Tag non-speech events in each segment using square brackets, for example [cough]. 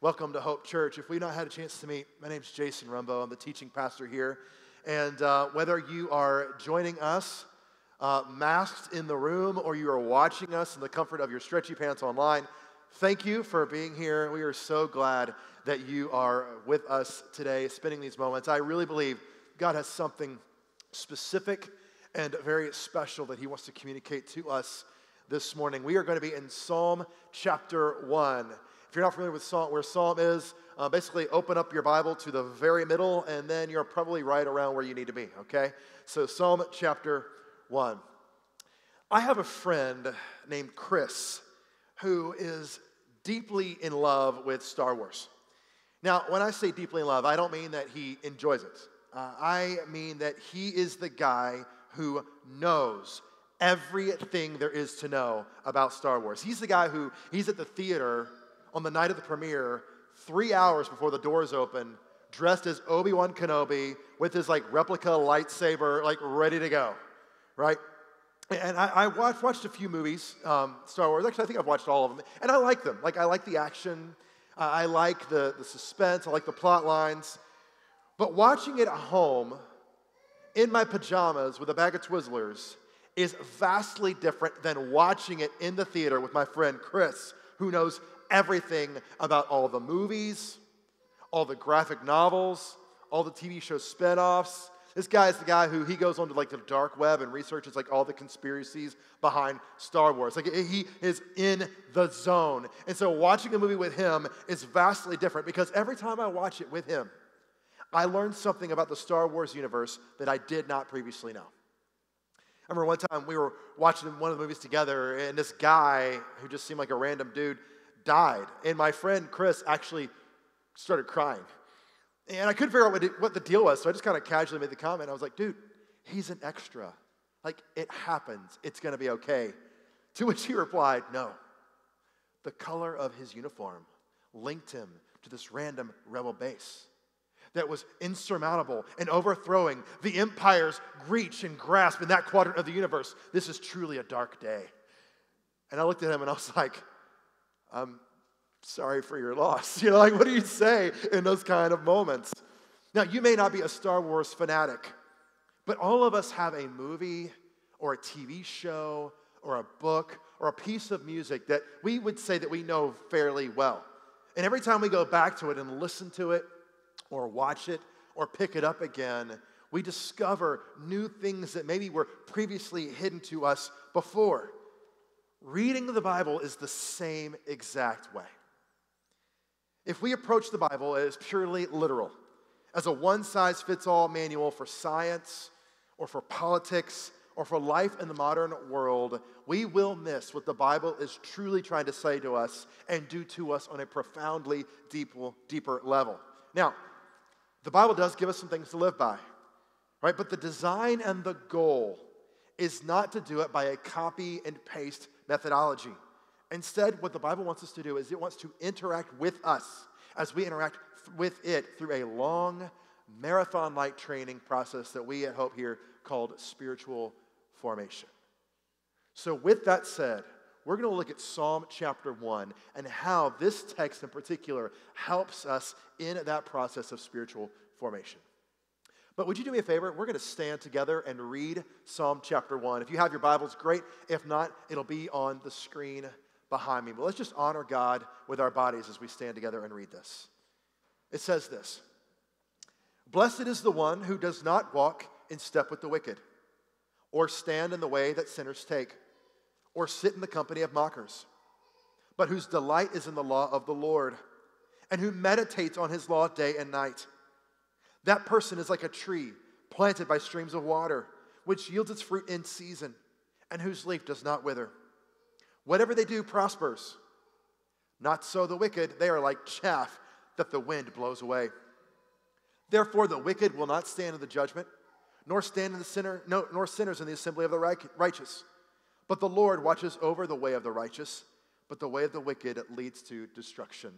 Welcome to Hope Church. If we've not had a chance to meet, my name's Jason Rumbo. I'm the teaching pastor here. And uh, whether you are joining us uh, masked in the room or you are watching us in the comfort of your stretchy pants online, thank you for being here. We are so glad that you are with us today, spending these moments. I really believe God has something specific and very special that He wants to communicate to us this morning. We are going to be in Psalm chapter 1. If you're not familiar with Psalm, where Psalm is, uh, basically open up your Bible to the very middle, and then you're probably right around where you need to be, okay? So, Psalm chapter 1. I have a friend named Chris who is deeply in love with Star Wars. Now, when I say deeply in love, I don't mean that he enjoys it. Uh, I mean that he is the guy who knows everything there is to know about Star Wars. He's the guy who, he's at the theater on the night of the premiere, three hours before the doors open, dressed as Obi Wan Kenobi with his like replica lightsaber, like ready to go, right? And I, I watched, watched a few movies, um, Star Wars. Actually, I think I've watched all of them, and I like them. Like, I like the action, uh, I like the, the suspense, I like the plot lines. But watching it at home in my pajamas with a bag of Twizzlers is vastly different than watching it in the theater with my friend Chris, who knows everything about all the movies, all the graphic novels, all the TV show spinoffs. This guy is the guy who he goes onto like the dark web and researches like all the conspiracies behind Star Wars. Like he is in the zone. And so watching a movie with him is vastly different because every time I watch it with him, I learned something about the Star Wars universe that I did not previously know. I remember one time we were watching one of the movies together, and this guy who just seemed like a random dude died. And my friend Chris actually started crying. And I couldn't figure out what, it, what the deal was, so I just kind of casually made the comment. I was like, dude, he's an extra. Like, it happens. It's going to be okay. To which he replied, no. The color of his uniform linked him to this random rebel base that was insurmountable and overthrowing the empire's reach and grasp in that quadrant of the universe. This is truly a dark day. And I looked at him and I was like, I'm sorry for your loss. [laughs] You know, like, what do you say in those kind of moments? Now, you may not be a Star Wars fanatic, but all of us have a movie or a TV show or a book or a piece of music that we would say that we know fairly well. And every time we go back to it and listen to it, or watch it or pick it up again, we discover new things that maybe were previously hidden to us before. Reading the Bible is the same exact way. If we approach the Bible as purely literal, as a one size fits all manual for science or for politics or for life in the modern world, we will miss what the Bible is truly trying to say to us and do to us on a profoundly deeper, deeper level. Now, the Bible does give us some things to live by, right? But the design and the goal is not to do it by a copy and paste methodology. Instead, what the Bible wants us to do is it wants to interact with us as we interact with it through a long, marathon like training process that we at Hope here called spiritual formation. So, with that said, we're going to look at Psalm chapter 1 and how this text in particular helps us in that process of spiritual formation. But would you do me a favor? We're going to stand together and read Psalm chapter 1. If you have your Bibles, great. If not, it'll be on the screen behind me. But let's just honor God with our bodies as we stand together and read this. It says this Blessed is the one who does not walk in step with the wicked, or stand in the way that sinners take or sit in the company of mockers, but whose delight is in the law of the Lord, and who meditates on his law day and night. That person is like a tree planted by streams of water, which yields its fruit in season, and whose leaf does not wither. Whatever they do prospers. Not so the wicked, they are like chaff that the wind blows away. Therefore, the wicked will not stand in the judgment, nor stand in the sinner, no, nor sinners in the assembly of the righteous. But the Lord watches over the way of the righteous, but the way of the wicked leads to destruction.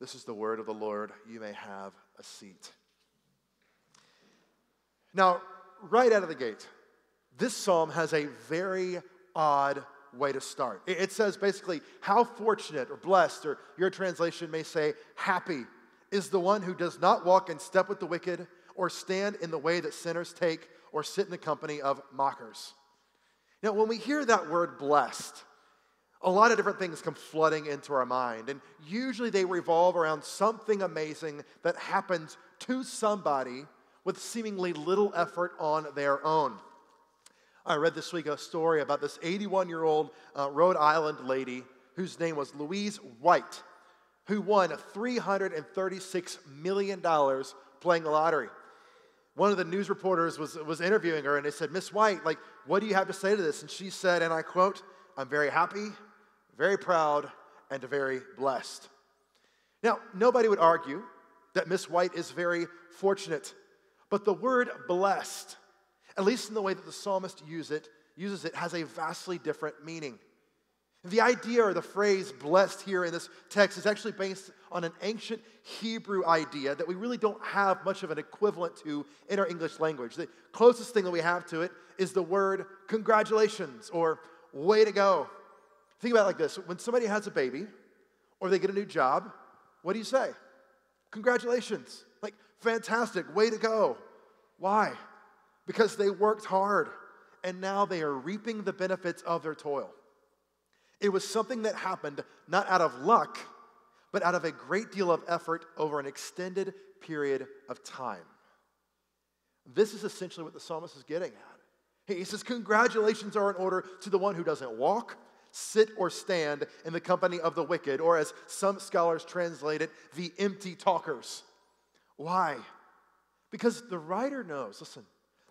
This is the word of the Lord. You may have a seat. Now, right out of the gate, this psalm has a very odd way to start. It says basically, how fortunate or blessed, or your translation may say, happy is the one who does not walk in step with the wicked, or stand in the way that sinners take, or sit in the company of mockers. Now, when we hear that word blessed, a lot of different things come flooding into our mind, and usually they revolve around something amazing that happens to somebody with seemingly little effort on their own. I read this week a story about this 81 year old uh, Rhode Island lady whose name was Louise White, who won $336 million playing the lottery. One of the news reporters was, was interviewing her and they said, Miss White, like, what do you have to say to this? And she said, and I quote, I'm very happy, very proud, and very blessed. Now, nobody would argue that Miss White is very fortunate, but the word blessed at least in the way that the psalmist use it, uses it, has a vastly different meaning. The idea or the phrase blessed here in this text is actually based on an ancient Hebrew idea that we really don't have much of an equivalent to in our English language. The closest thing that we have to it is the word congratulations or way to go. Think about it like this when somebody has a baby or they get a new job, what do you say? Congratulations. Fantastic, way to go. Why? because they worked hard and now they are reaping the benefits of their toil. It was something that happened not out of luck, but out of a great deal of effort over an extended period of time. This is essentially what the psalmist is getting at. He says, Congratulations are in order to the one who doesn't walk, sit, or stand in the company of the wicked, or as some scholars translate it, the empty talkers. Why? Because the writer knows, listen,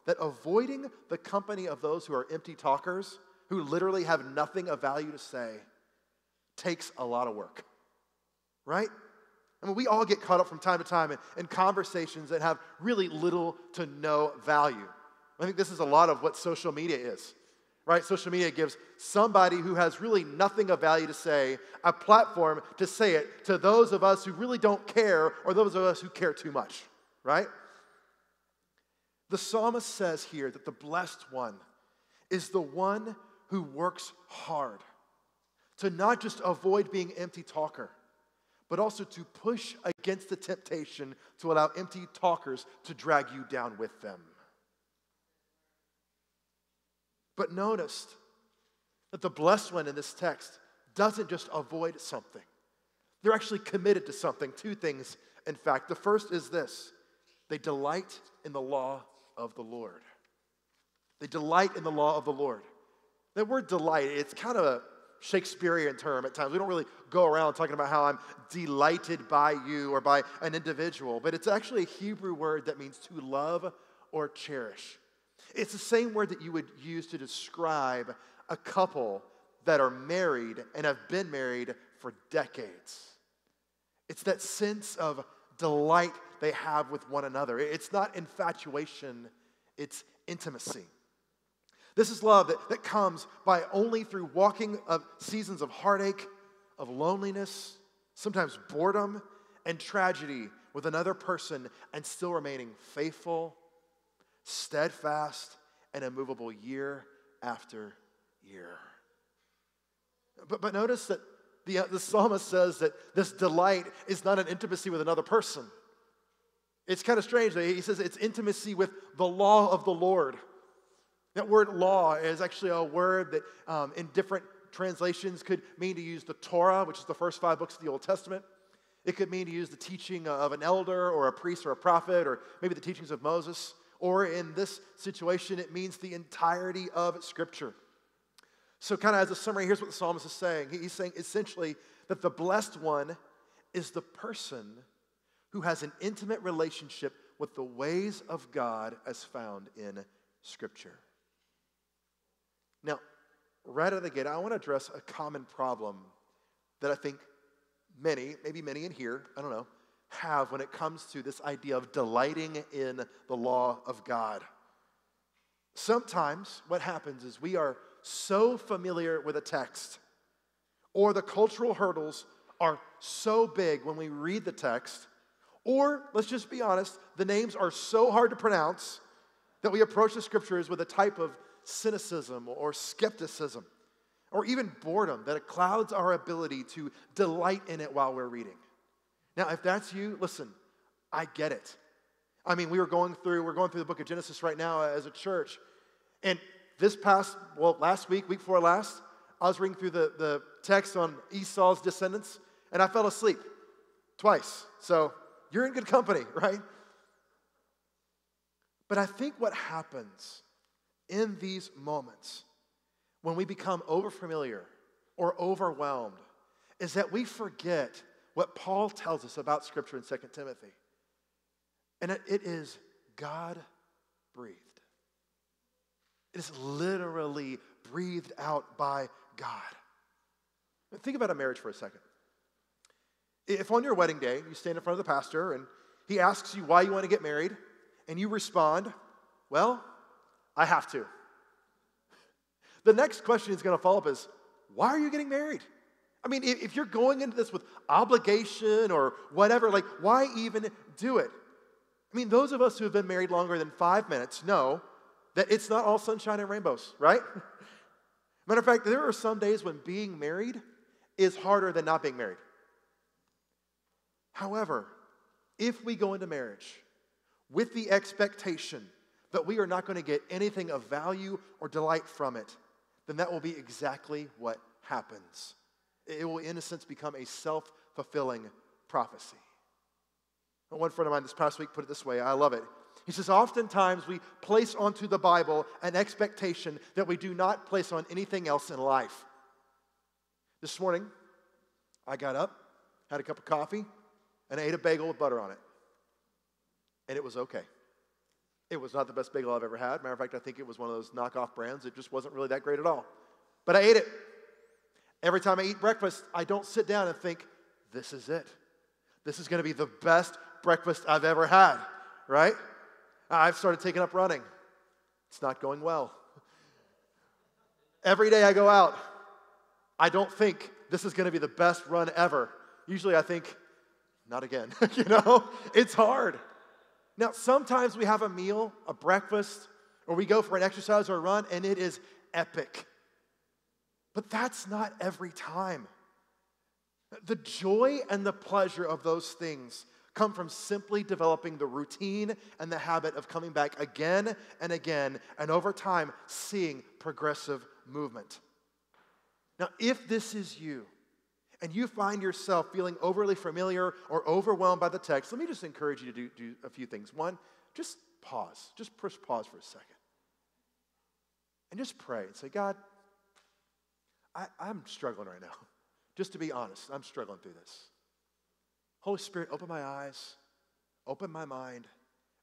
that avoiding the company of those who are empty talkers, who literally have nothing of value to say, takes a lot of work. Right? I mean, we all get caught up from time to time in, in conversations that have really little to no value. I think this is a lot of what social media is right? Social media gives somebody who has really nothing of value to say a platform to say it to those of us who really don't care or those of us who care too much, right? The psalmist says here that the blessed one is the one who works hard to not just avoid being empty talker, but also to push against the temptation to allow empty talkers to drag you down with them. But notice that the blessed one in this text doesn't just avoid something, they're actually committed to something. Two things, in fact. The first is this they delight in the law of the Lord. They delight in the law of the Lord. That word delight, it's kind of a Shakespearean term at times. We don't really go around talking about how I'm delighted by you or by an individual, but it's actually a Hebrew word that means to love or cherish. It's the same word that you would use to describe a couple that are married and have been married for decades. It's that sense of delight they have with one another. It's not infatuation, it's intimacy. This is love that, that comes by only through walking of seasons of heartache, of loneliness, sometimes boredom, and tragedy with another person and still remaining faithful, steadfast, and immovable year after year. But, but notice that the, uh, the psalmist says that this delight is not an intimacy with another person. It's kind of strange. That he says it's intimacy with the law of the Lord. That word law is actually a word that um, in different translations could mean to use the Torah, which is the first five books of the Old Testament. It could mean to use the teaching of an elder or a priest or a prophet, or maybe the teachings of Moses. Or in this situation, it means the entirety of Scripture. So, kind of as a summary, here's what the psalmist is saying. He's saying essentially that the blessed one is the person who has an intimate relationship with the ways of God as found in Scripture. Now, right out of the gate, I want to address a common problem that I think many, maybe many in here, I don't know, have when it comes to this idea of delighting in the law of God. Sometimes what happens is we are so familiar with a text, or the cultural hurdles are so big when we read the text, or let's just be honest, the names are so hard to pronounce that we approach the scriptures with a type of cynicism or skepticism. or even boredom that it clouds our ability to delight in it while we're reading. Now, if that's you, listen, I get it. I mean, we were going through, we're going through the book of Genesis right now as a church. And this past, well, last week, week before last, I was reading through the, the text on Esau's descendants, and I fell asleep twice. So you're in good company, [laughs] right? But I think what happens in these moments when we become overfamiliar or overwhelmed is that we forget what Paul tells us about Scripture in 2 Timothy. And it is God breathed. It is literally breathed out by God. Think about a marriage for a second. If on your wedding day you stand in front of the pastor and he asks you why you want to get married, and you respond, Well, I have to. The next question he's going to follow up is, Why are you getting married? I mean, if you're going into this with obligation or whatever, like, why even do it? I mean, those of us who have been married longer than five minutes know that it's not all sunshine and rainbows, right? [laughs] Matter of fact, there are some days when being married is harder than not being married. However, if we go into marriage with the expectation that we are not going to get anything of value or delight from it, then that will be exactly what happens. It will, in a sense, become a self fulfilling prophecy. One friend of mine this past week put it this way I love it. He says, Oftentimes we place onto the Bible an expectation that we do not place on anything else in life. This morning, I got up, had a cup of coffee, and I ate a bagel with butter on it. And it was okay. It was not the best bagel I've ever had. Matter of fact, I think it was one of those knockoff brands. It just wasn't really that great at all. But I ate it. Every time I eat breakfast, I don't sit down and think, this is it. This is going to be the best breakfast I've ever had, right? I've started taking up running. It's not going well. Every day I go out, I don't think this is going to be the best run ever. Usually I think, not again. [laughs] you know, it's hard. Now, sometimes we have a meal, a breakfast, or we go for an exercise or a run, and it is epic. But that's not every time. The joy and the pleasure of those things come from simply developing the routine and the habit of coming back again and again, and over time, seeing progressive movement. Now, if this is you, and you find yourself feeling overly familiar or overwhelmed by the text, let me just encourage you to do, do a few things. One, just pause. Just push pause for a second. And just pray and say, God, I, I'm struggling right now. [laughs] Just to be honest, I'm struggling through this. Holy Spirit, open my eyes, open my mind,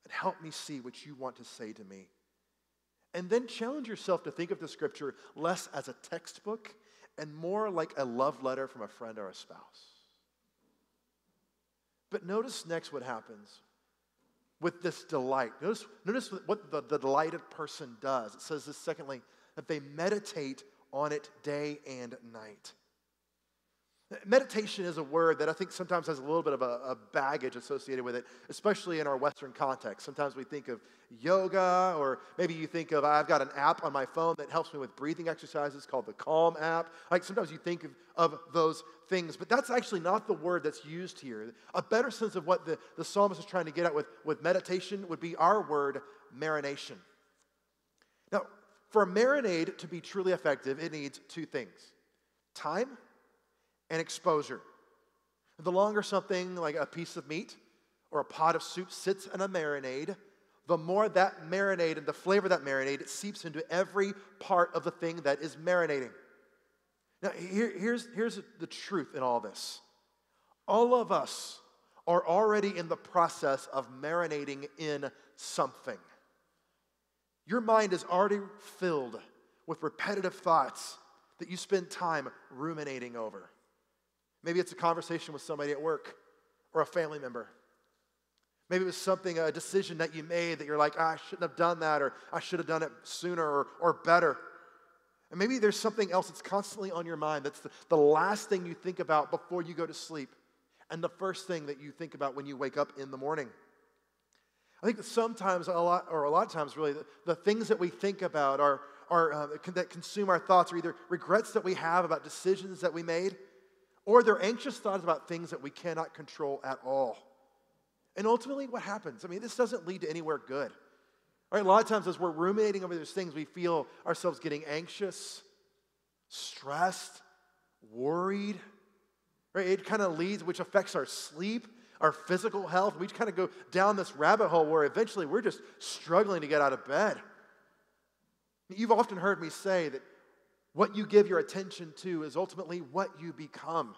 and help me see what you want to say to me. And then challenge yourself to think of the scripture less as a textbook and more like a love letter from a friend or a spouse. But notice next what happens with this delight. Notice, notice what the, the delighted person does. It says this, secondly, that they meditate on it day and night. Meditation is a word that I think sometimes has a little bit of a, a, baggage associated with it, especially in our Western context. Sometimes we think of yoga, or maybe you think of, I've got an app on my phone that helps me with breathing exercises called the Calm app. Like sometimes you think of, of those things, but that's actually not the word that's used here. A better sense of what the, the psalmist is trying to get at with, with meditation would be our word, marination. Now, for a marinade to be truly effective, it needs two things time and exposure. The longer something like a piece of meat or a pot of soup sits in a marinade, the more that marinade and the flavor of that marinade seeps into every part of the thing that is marinating. Now, here, here's, here's the truth in all this all of us are already in the process of marinating in something. Your mind is already filled with repetitive thoughts that you spend time ruminating over. Maybe it's a conversation with somebody at work or a family member. Maybe it was something, a decision that you made that you're like, ah, I shouldn't have done that, or I should have done it sooner or, or better. And maybe there's something else that's constantly on your mind that's the, the last thing you think about before you go to sleep, and the first thing that you think about when you wake up in the morning. I think that sometimes, a lot, or a lot of times, really, the, the things that we think about are, our, uh, that consume our thoughts are either regrets that we have about decisions that we made, or they're anxious thoughts about things that we cannot control at all. And ultimately, what happens? I mean, this doesn't lead to anywhere good. Right? A lot of times, as we're ruminating over those things, we feel ourselves getting anxious, stressed, worried. Right? It kind of leads, which affects our sleep, our physical health. We kind of go down this rabbit hole where eventually we're just struggling to get out of bed. You've often heard me say that what you give your attention to is ultimately what you become.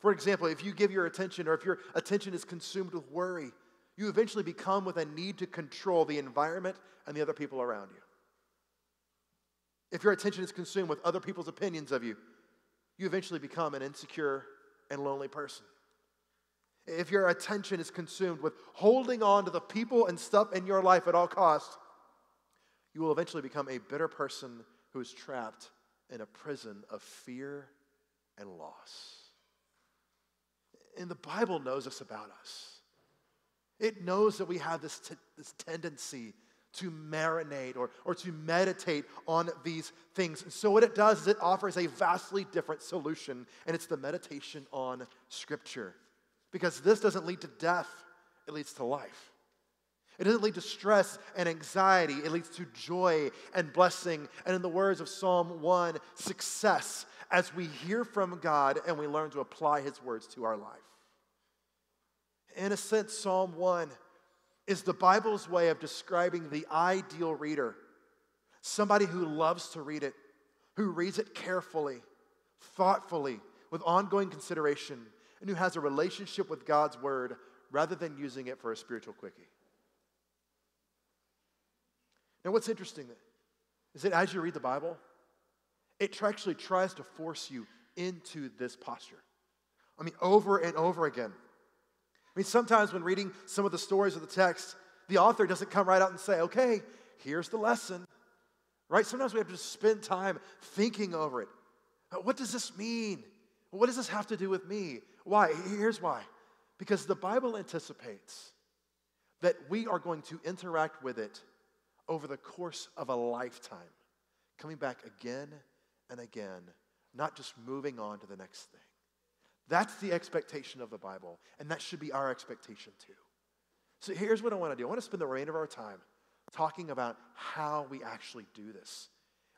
For example, if you give your attention or if your attention is consumed with worry, you eventually become with a need to control the environment and the other people around you. If your attention is consumed with other people's opinions of you, you eventually become an insecure and lonely person. If your attention is consumed with holding on to the people and stuff in your life at all costs, you will eventually become a bitter person who is trapped in a prison of fear and loss. And the Bible knows this about us. It knows that we have this, t- this tendency to marinate or, or to meditate on these things. And so, what it does is it offers a vastly different solution, and it's the meditation on Scripture. Because this doesn't lead to death, it leads to life. It doesn't lead to stress and anxiety, it leads to joy and blessing. And in the words of Psalm 1, success as we hear from God and we learn to apply His words to our life. In a sense, Psalm 1 is the Bible's way of describing the ideal reader somebody who loves to read it, who reads it carefully, thoughtfully, with ongoing consideration, and who has a relationship with God's Word rather than using it for a spiritual quickie. Now, what's interesting is that as you read the Bible, it actually tries to force you into this posture. I mean, over and over again. I mean, sometimes when reading some of the stories of the text, the author doesn't come right out and say, okay, here's the lesson, right? Sometimes we have to spend time thinking over it. What does this mean? What does this have to do with me? Why? Here's why. Because the Bible anticipates that we are going to interact with it over the course of a lifetime, coming back again and again, not just moving on to the next thing. That's the expectation of the Bible, and that should be our expectation too. So here's what I want to do I want to spend the remainder of our time talking about how we actually do this.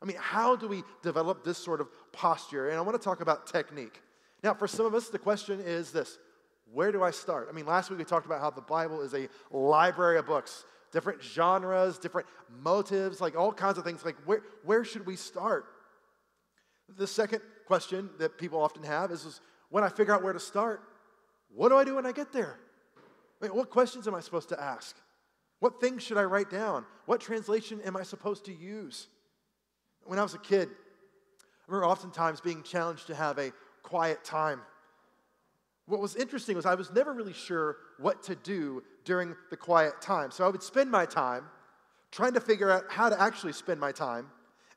I mean, how do we develop this sort of posture? And I want to talk about technique. Now, for some of us, the question is this where do I start? I mean, last week we talked about how the Bible is a library of books different genres, different motives, like all kinds of things. Like, where, where should we start? The second question that people often have is, is when I figure out where to start, what do I do when I get there? I mean, what questions am I supposed to ask? What things should I write down? What translation am I supposed to use? When I was a kid, I remember oftentimes being challenged to have a quiet time. What was interesting was I was never really sure what to do during the quiet time. So I would spend my time trying to figure out how to actually spend my time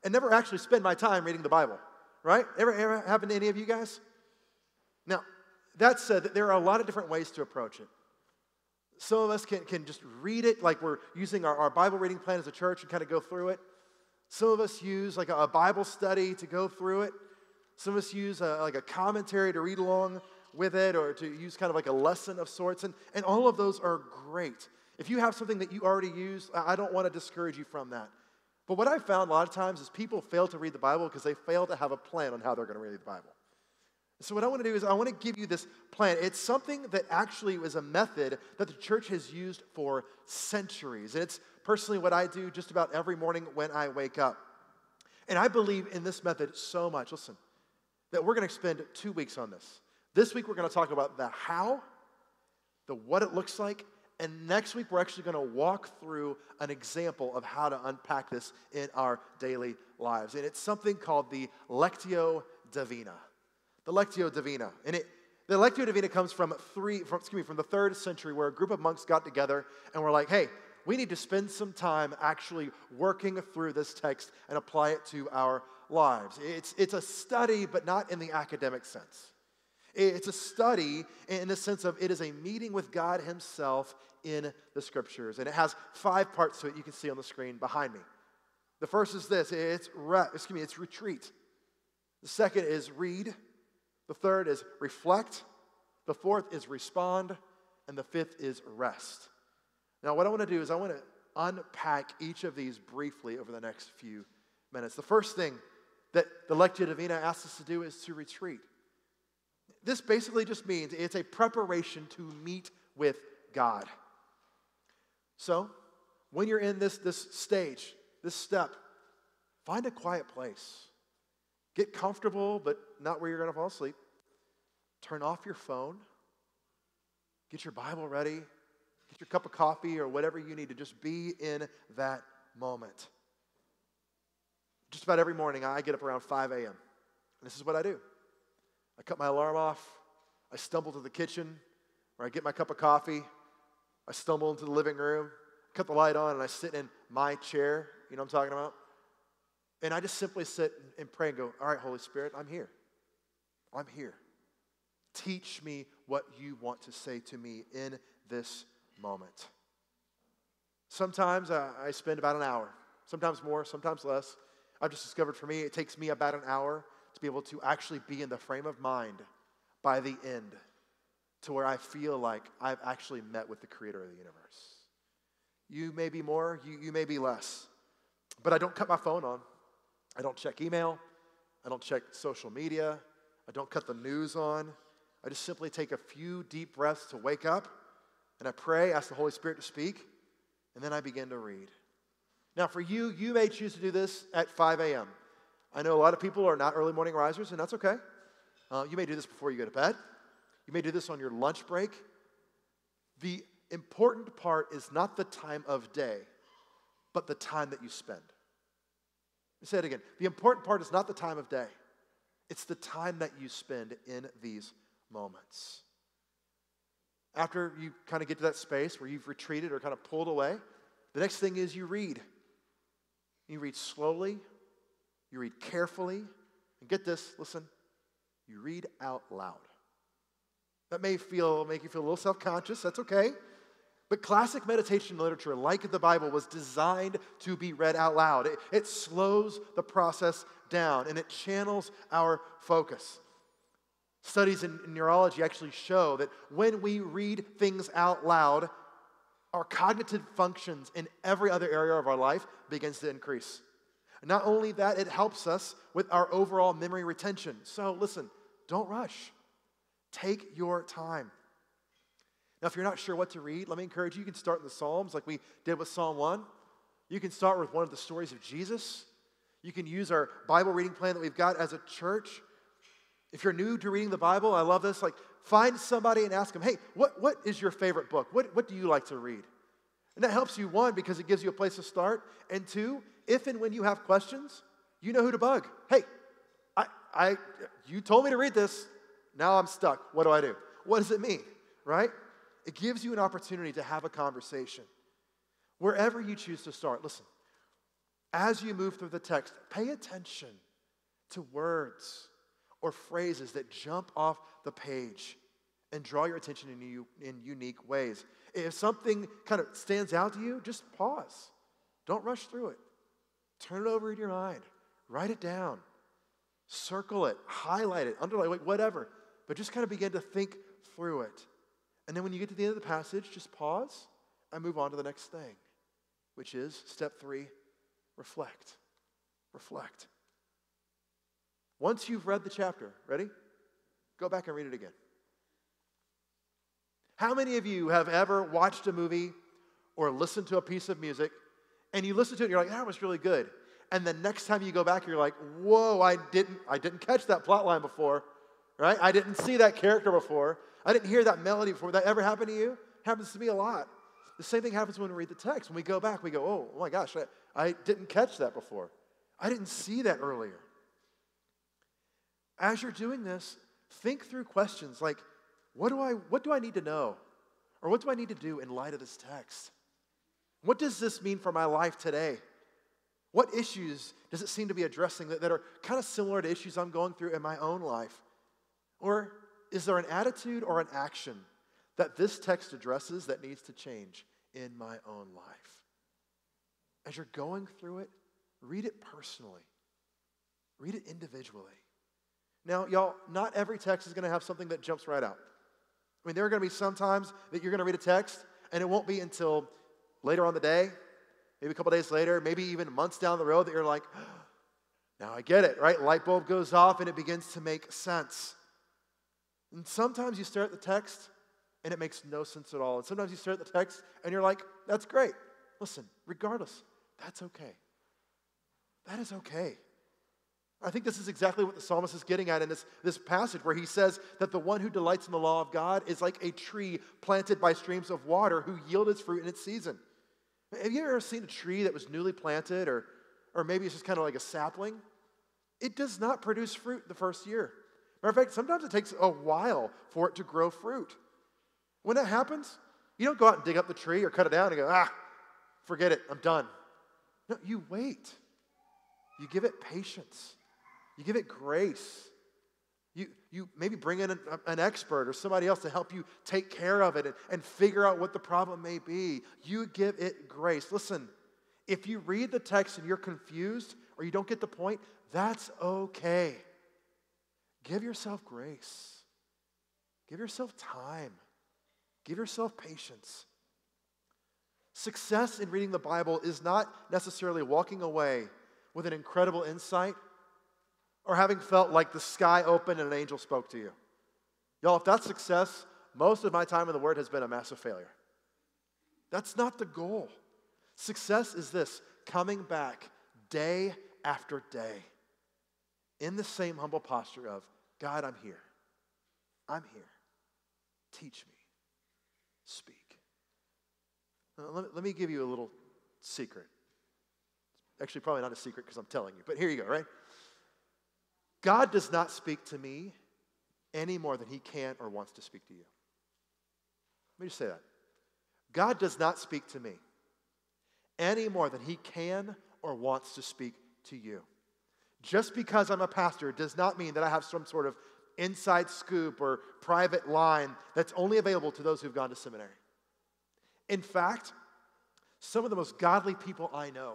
and never actually spend my time reading the Bible, right? Ever, ever happen to any of you guys? Now, that said, there are a lot of different ways to approach it. Some of us can, can just read it like we're using our, our Bible reading plan as a church and kind of go through it. Some of us use like a, a Bible study to go through it. Some of us use a, like a commentary to read along with it or to use kind of like a lesson of sorts. And, and all of those are great. If you have something that you already use, I don't want to discourage you from that. But what I found a lot of times is people fail to read the Bible because they fail to have a plan on how they're going to read the Bible. So, what I want to do is, I want to give you this plan. It's something that actually is a method that the church has used for centuries. And it's personally what I do just about every morning when I wake up. And I believe in this method so much. Listen, that we're going to spend two weeks on this. This week, we're going to talk about the how, the what it looks like, and next week, we're actually going to walk through an example of how to unpack this in our daily lives. And it's something called the Lectio Divina. The Lectio Divina. And it, the Lectio Divina comes from three, from, excuse me, from the third century, where a group of monks got together and were like, hey, we need to spend some time actually working through this text and apply it to our lives. It's, it's a study, but not in the academic sense. It's a study in the sense of it is a meeting with God Himself in the scriptures. And it has five parts to it you can see on the screen behind me. The first is this it's re- excuse me, it's retreat. The second is read. The third is reflect. The fourth is respond. And the fifth is rest. Now, what I want to do is I want to unpack each of these briefly over the next few minutes. The first thing that the Lectio Divina asks us to do is to retreat. This basically just means it's a preparation to meet with God. So, when you're in this, this stage, this step, find a quiet place. Get comfortable, but not where you're going to fall asleep. Turn off your phone. Get your Bible ready. Get your cup of coffee or whatever you need to just be in that moment. Just about every morning, I get up around 5 a.m. And this is what I do I cut my alarm off. I stumble to the kitchen where I get my cup of coffee. I stumble into the living room, cut the light on, and I sit in my chair. You know what I'm talking about? And I just simply sit and pray and go, All right, Holy Spirit, I'm here. I'm here. Teach me what you want to say to me in this moment. Sometimes I spend about an hour, sometimes more, sometimes less. I've just discovered for me, it takes me about an hour to be able to actually be in the frame of mind by the end to where I feel like I've actually met with the creator of the universe. You may be more, you, you may be less. But I don't cut my phone on. I don't check email. I don't check social media. I don't cut the news on. I just simply take a few deep breaths to wake up and I pray, ask the Holy Spirit to speak, and then I begin to read. Now, for you, you may choose to do this at 5 a.m. I know a lot of people are not early morning risers, and that's okay. Uh, you may do this before you go to bed. You may do this on your lunch break. The important part is not the time of day, but the time that you spend. Let me say it again. The important part is not the time of day, it's the time that you spend in these moments. After you kind of get to that space where you've retreated or kind of pulled away, the next thing is you read. You read slowly, you read carefully, and get this, listen, you read out loud. That may feel make you feel a little self-conscious, that's okay. But classic meditation literature, like the Bible, was designed to be read out loud. It, it slows the process down and it channels our focus. Studies in, in neurology actually show that when we read things out loud, our cognitive functions in every other area of our life begins to increase. Not only that, it helps us with our overall memory retention. So listen, don't rush. Take your time. Now, if you're not sure what to read, let me encourage you. You can start in the Psalms like we did with Psalm 1. You can start with one of the stories of Jesus. You can use our Bible reading plan that we've got as a church. If you're new to reading the Bible, I love this. Like, find somebody and ask them, hey, what, what is your favorite book? What, what do you like to read? And that helps you, one, because it gives you a place to start. And two, if and when you have questions, you know who to bug. Hey, I, I, you told me to read this. Now I'm stuck. What do I do? What does it mean? Right? It gives you an opportunity to have a conversation. Wherever you choose to start, listen, as you move through the text, pay attention to words or phrases that jump off the page and draw your attention in, in unique ways. If something kind of stands out to you, just pause. Don't rush through it. Turn it over in your mind. Write it down. Circle it, highlight it, underline it, whatever. But just kind of begin to think through it. And then when you get to the end of the passage, just pause and move on to the next thing, which is step three reflect. Reflect. Once you've read the chapter, ready? Go back and read it again. How many of you have ever watched a movie or listened to a piece of music and you listen to it and you're like, that was really good. And the next time you go back, you're like, whoa, I didn't, I didn't catch that plot line before, right? I didn't see that character before. I didn't hear that melody before. That ever happened to you? Happens to me a lot. The same thing happens when we read the text. When we go back, we go, oh, oh my gosh, I, I didn't catch that before. I didn't see that earlier. As you're doing this, think through questions like, what do I, what do I need to know? Or what do I need to do in light of this text? What does this mean for my life today? What issues does it seem to be addressing that, that are kind of similar to issues I'm going through in my own life? Or is there an attitude or an action that this text addresses that needs to change in my own life? As you're going through it, read it personally, read it individually. Now, y'all, not every text is going to have something that jumps right out. I mean, there are going to be some times that you're going to read a text, and it won't be until later on the day, maybe a couple days later, maybe even months down the road, that you're like, [gasps] now I get it, right? Light bulb goes off and it begins to make sense. And sometimes you stare at the text and it makes no sense at all. And sometimes you stare at the text and you're like, that's great. Listen, regardless, that's okay. That is okay. I think this is exactly what the psalmist is getting at in this, this passage, where he says that the one who delights in the law of God is like a tree planted by streams of water who yield its fruit in its season. Have you ever seen a tree that was newly planted, or, or maybe it's just kind of like a sapling? It does not produce fruit the first year. Matter of fact, sometimes it takes a while for it to grow fruit. When that happens, you don't go out and dig up the tree or cut it down and go, ah, forget it, I'm done. No, you wait. You give it patience. You give it grace. You, you maybe bring in an, an, expert or somebody else to help you take care of it and, and figure out what the problem may be. You give it grace. Listen, if you read the text and you're confused or you don't get the point, that's okay. Give yourself grace, give yourself time, give yourself patience. Success in reading the Bible is not necessarily walking away with an incredible insight or having felt like the sky opened and an angel spoke to you. Y'all, if that's success, most of my time in the Word has been a massive failure. That's not the goal. Success is this coming back day after day in the same humble posture of God, I'm here. I'm here. Teach me. Speak. Let, me, let me give you a little secret. Actually, probably not a secret because I'm telling you, but here you go, right? God does not speak to me any more than he can or wants to speak to you. Let me just say that. God does not speak to me any more than he can or wants to speak to you. Just because I'm a pastor does not mean that I have some sort of inside scoop or private line that's only available to those who've gone to seminary. In fact, some of the most godly people I know,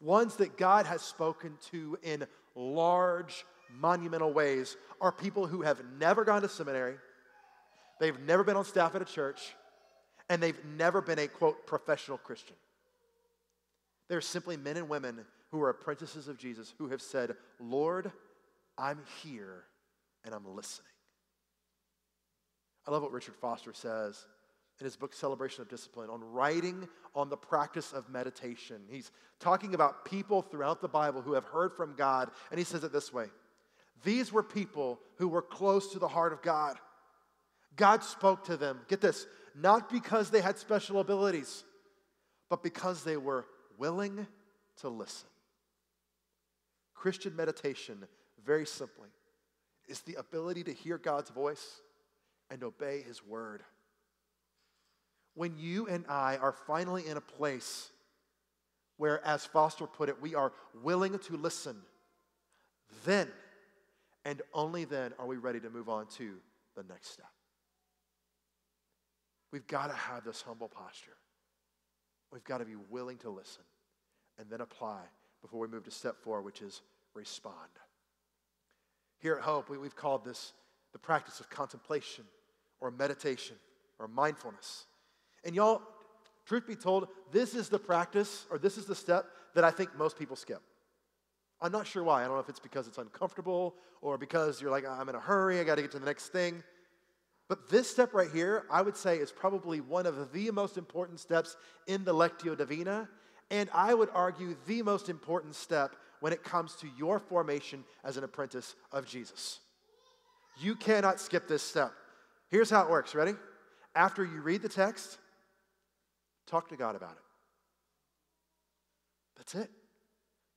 ones that God has spoken to in large, monumental ways, are people who have never gone to seminary, they've never been on staff at a church, and they've never been a quote professional Christian. They're simply men and women who are apprentices of Jesus who have said, Lord, I'm here and I'm listening. I love what Richard Foster says in his book Celebration of Discipline on writing on the practice of meditation. He's talking about people throughout the Bible who have heard from God, and he says it this way These were people who were close to the heart of God. God spoke to them, get this, not because they had special abilities, but because they were willing to listen. Christian meditation, very simply, is the ability to hear God's voice and obey His word. When you and I are finally in a place where, as Foster put it, we are willing to listen, then and only then are we ready to move on to the next step. We've got to have this humble posture. We've got to be willing to listen and then apply before we move to step four, which is respond. Here at Hope, we, have called this the practice of contemplation or meditation or mindfulness. And y'all, truth be told, this is the practice or this is the step that I think most people skip. I'm not sure why. I don't know if it's because it's uncomfortable or because you're like, I'm in a hurry, I got to get to the next thing. But this step right here, I would say, is probably one of the most important steps in the Lectio Divina. And I would argue the most important step when it comes to your formation as an apprentice of Jesus. You cannot skip this step. Here's how it works. Ready? After you read the text, talk to God about it. That's it.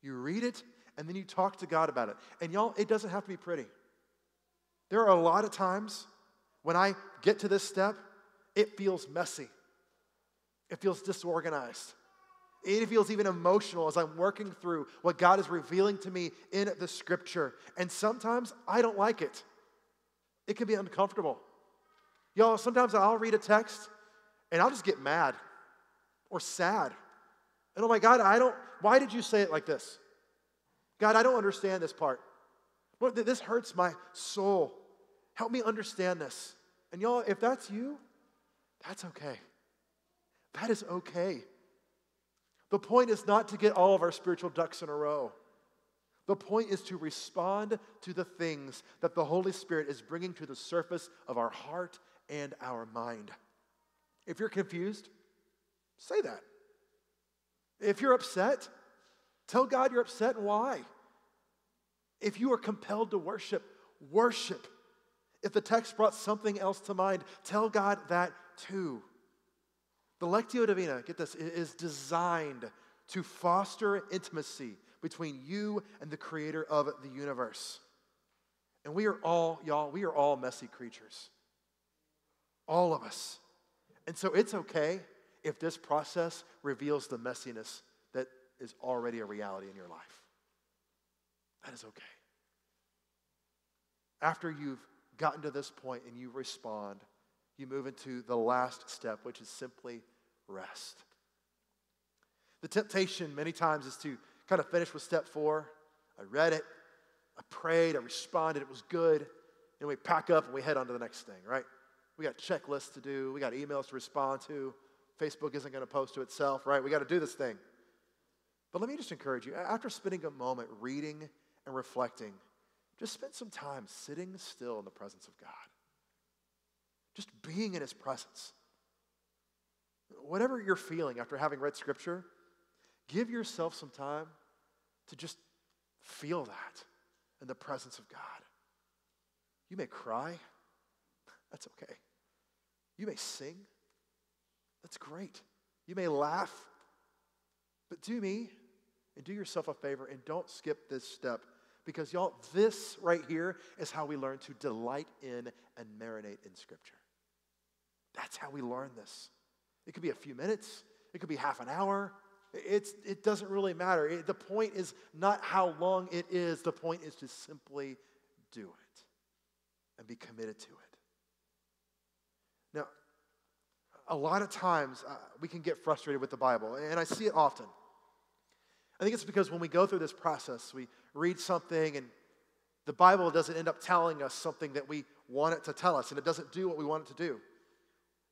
You read it and then you talk to God about it. And y'all, it doesn't have to be pretty. There are a lot of times when I get to this step, it feels messy, it feels disorganized. It feels even emotional as I'm working through what God is revealing to me in the scripture. And sometimes I don't like it. It can be uncomfortable. Y'all, sometimes I'll read a text and I'll just get mad or sad And oh my God, I don't, why did you say it like this? God, I don't understand this part. Lord, this hurts my soul. Help me understand this. And y'all, if that's you, that's okay. That is okay. The point is not to get all of our spiritual ducks in a row. The point is to respond to the things that the Holy Spirit is bringing to the surface of our heart and our mind. If you're confused, say that. If you're upset, tell God you're upset and why. If you are compelled to worship, worship. If the text brought something else to mind, tell God that too. The Lectio Divina, get this, is designed to foster intimacy between you and the creator of the universe. And we are all, y'all, we are all messy creatures. All of us. And so it's okay if this process reveals the messiness that is already a reality in your life. That is okay. After you've gotten to this point and you respond, you move into the last step, which is simply rest. The temptation many times is to kind of finish with step four. I read it, I prayed, I responded, it was good, and we pack up and we head on to the next thing, right? We got checklists to do, we got emails to respond to. Facebook isn't going to post to itself, right? We got to do this thing. But let me just encourage you after spending a moment reading and reflecting, just spend some time sitting still in the presence of God. Just being in His presence. Whatever you're feeling after having read Scripture, give yourself some time to just feel that in the presence of God. You may cry, [laughs] that's okay. You may sing, that's great. You may laugh, but do me and do yourself a favor and don't skip this step because, y'all, this right here is how we learn to delight in and marinate in Scripture. That's how we learn this. It could be a few minutes, it could be half an hour. It's, it doesn't really matter. It, the point is not how long it is, the point is to simply do it and be committed to it. Now, a lot of times uh, we can get frustrated with the Bible, and I see it often. I think it's because when we go through this process, we read something and the Bible doesn't end up telling us something that we want it to tell us, and it doesn't do what we want it to do.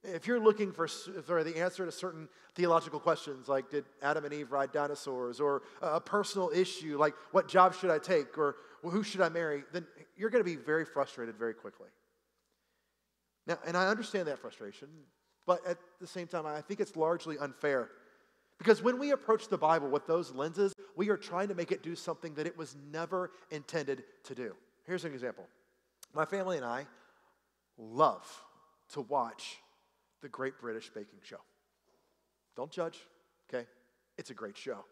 If you're looking for, for the answer to certain theological questions, like did Adam and Eve ride dinosaurs, or a personal issue like what job should I take, or who should I marry, then you're going to be very frustrated very quickly. Now, and I understand that frustration, but at the same time, I think it's largely unfair. Because when we approach the Bible with those lenses, we are trying to make it do something that it was never intended to do. Here's an example my family and I love to watch the Great British Baking Show. Don't judge, okay? It's a great show.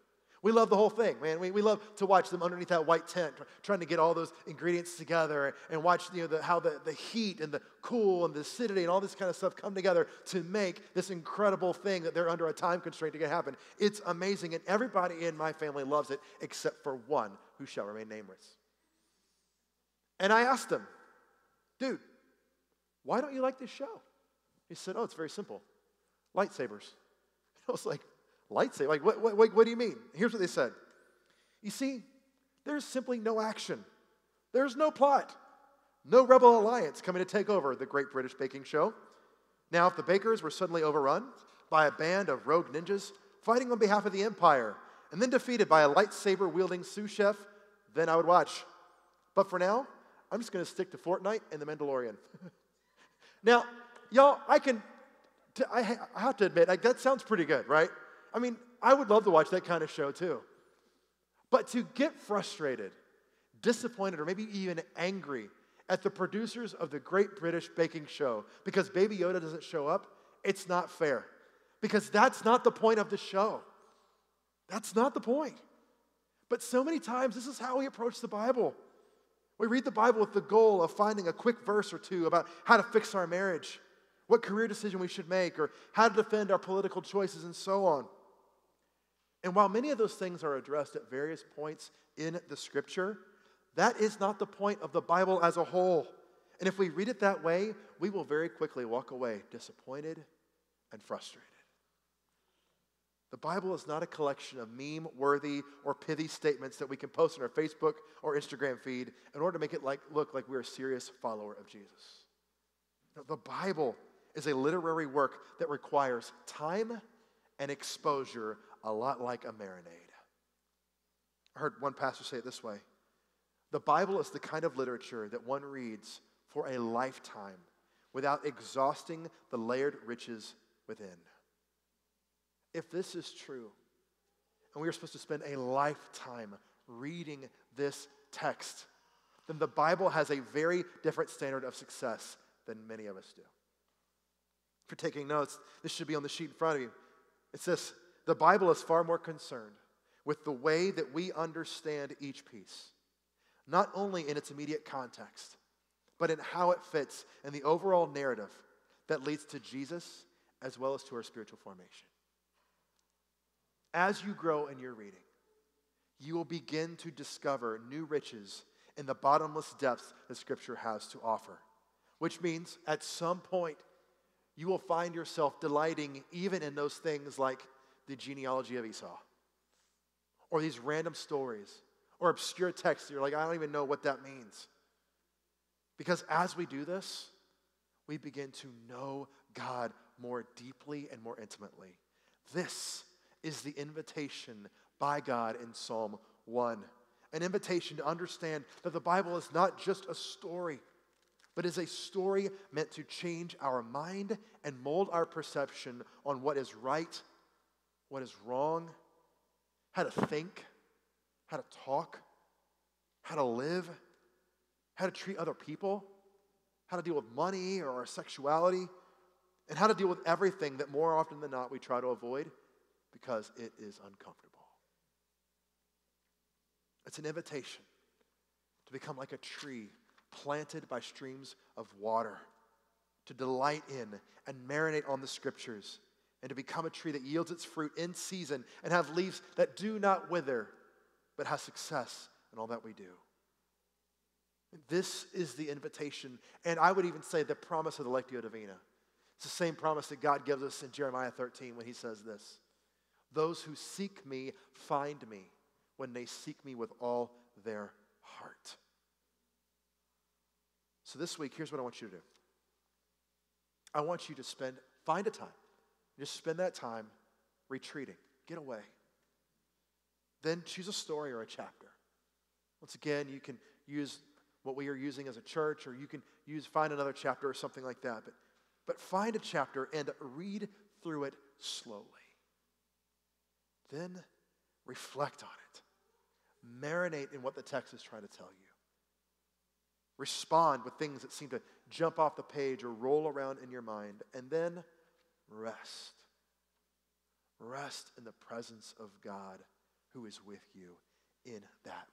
We love the whole thing, man. We, we love to watch them underneath that white tent, trying to get all those ingredients together and watch you know, the, how the, the heat and the cool and the acidity and all this kind of stuff come together to make this incredible thing that they're under a time constraint to get happen. It's amazing, and everybody in my family loves it except for one who shall remain nameless. And I asked him, dude, why don't you like this show? He said, oh, it's very simple lightsabers. [laughs] I was like, lightsaber? Like, what, what, what do you mean? Here's what they said. You see, there's simply no action. There's no plot. No rebel alliance coming to take over the Great British Baking Show. Now, if the bakers were suddenly overrun by a band of rogue ninjas fighting on behalf of the Empire and then defeated by a lightsaber wielding sous chef, then I would watch. But for now, I'm just going to stick to Fortnite and The Mandalorian. [laughs] now, y'all, I can, I have to admit, like, that sounds pretty good, right? I mean, I would love to watch that kind of show too. But to get frustrated, disappointed, or maybe even angry at the producers of the Great British Baking Show because Baby Yoda doesn't show up, it's not fair. Because that's not the point of the show. That's not the point. But so many times, this is how we approach the Bible. We read the Bible with the goal of finding a quick verse or two about how to fix our marriage, what career decision we should make, or how to defend our political choices, and so on. And while many of those things are addressed at various points in the scripture, that is not the point of the Bible as a whole. And if we read it that way, we will very quickly walk away disappointed and frustrated. The Bible is not a collection of meme worthy or pithy statements that we can post on our Facebook or Instagram feed in order to make it like, look like we're a serious follower of Jesus. No, the Bible is a literary work that requires time and exposure, a lot like a marinade. I heard one pastor say it this way The Bible is the kind of literature that one reads for a lifetime without exhausting the layered riches within. If this is true, and we are supposed to spend a lifetime reading this text, then the Bible has a very different standard of success than many of us do. You're taking notes, this should be on the sheet in front of you. It's this the Bible is far more concerned with the way that we understand each piece, not only in its immediate context, but in how it fits in the overall narrative that leads to Jesus as well as to our spiritual formation. As you grow in your reading, you will begin to discover new riches in the bottomless depths that Scripture has to offer, which means at some point you will find yourself delighting even in those things like the genealogy of Esau or these random stories or obscure texts. You're like, I don't even know what that means. Because as we do this, we begin to know God more deeply and more intimately. This is the invitation by God in Psalm 1 an invitation to understand that the Bible is not just a story, but is a story meant to change our mind and mold our perception on what is right, what is wrong, how to think, how to talk, how to live how to treat other people, how to deal with money or our sexuality, and how to deal with everything that more often than not we try to avoid because it is uncomfortable. It's an invitation to become like a tree planted by streams of water, to delight in and marinate on the scriptures, and to become a tree that yields its fruit in season and have leaves that do not wither, but has success in all that we do. This is the invitation, and I would even say the promise of the Lectio Divina. It's the same promise that God gives us in Jeremiah 13 when he says this Those who seek me find me when they seek me with all their heart. So this week, here's what I want you to do I want you to spend, find a time, just spend that time retreating, get away. Then choose a story or a chapter. Once again, you can use what we are using as a church, or you can use find another chapter or something like that. But, but find a chapter and read through it slowly. Then reflect on it. Marinate in what the text is trying to tell you. Respond with things that seem to jump off the page or roll around in your mind. And then rest. Rest in the presence of God who is with you in that